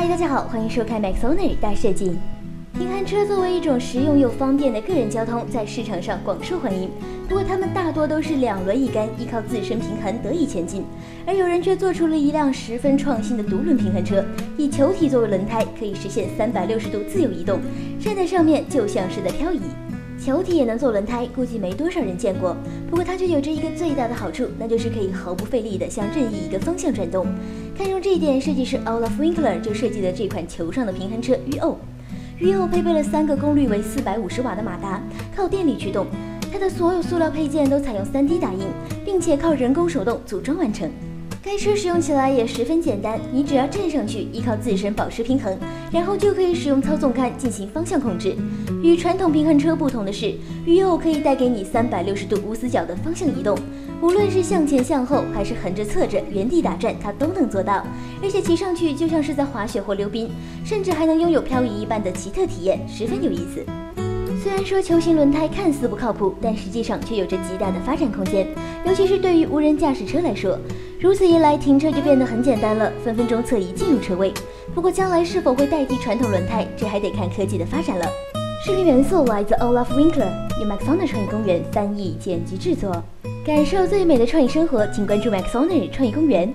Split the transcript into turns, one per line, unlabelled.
嗨大家好，欢迎收看 Maxoner 大设计。平衡车作为一种实用又方便的个人交通，在市场上广受欢迎。不过，它们大多都是两轮一杆，依靠自身平衡得以前进。而有人却做出了一辆十分创新的独轮平衡车，以球体作为轮胎，可以实现三百六十度自由移动，站在上面就像是在漂移。球体也能做轮胎，估计没多少人见过。不过它却有着一个最大的好处，那就是可以毫不费力地向任意一个方向转动。看中这一点，设计师 Olaf Winkler 就设计了这款球上的平衡车 UO。UO 配备了三个功率为四百五十瓦的马达，靠电力驱动。它的所有塑料配件都采用 3D 打印，并且靠人工手动组装完成。该车使用起来也十分简单，你只要站上去，依靠自身保持平衡，然后就可以使用操纵杆进行方向控制。与传统平衡车不同的是，UO 可以带给你三百六十度无死角的方向移动，无论是向前、向后，还是横着、侧着、原地打转，它都能做到。而且骑上去就像是在滑雪或溜冰，甚至还能拥有漂移一般的奇特体验，十分有意思。虽然说球形轮胎看似不靠谱，但实际上却有着极大的发展空间，尤其是对于无人驾驶车来说。如此一来，停车就变得很简单了，分分钟侧移进入车位。不过将来是否会代替传统轮胎，这还得看科技的发展了。视频元素来自 Olaf Winkler，由 Maxoner 创意公园翻译、剪辑制作。感受最美的创意生活，请关注 Maxoner 创意公园。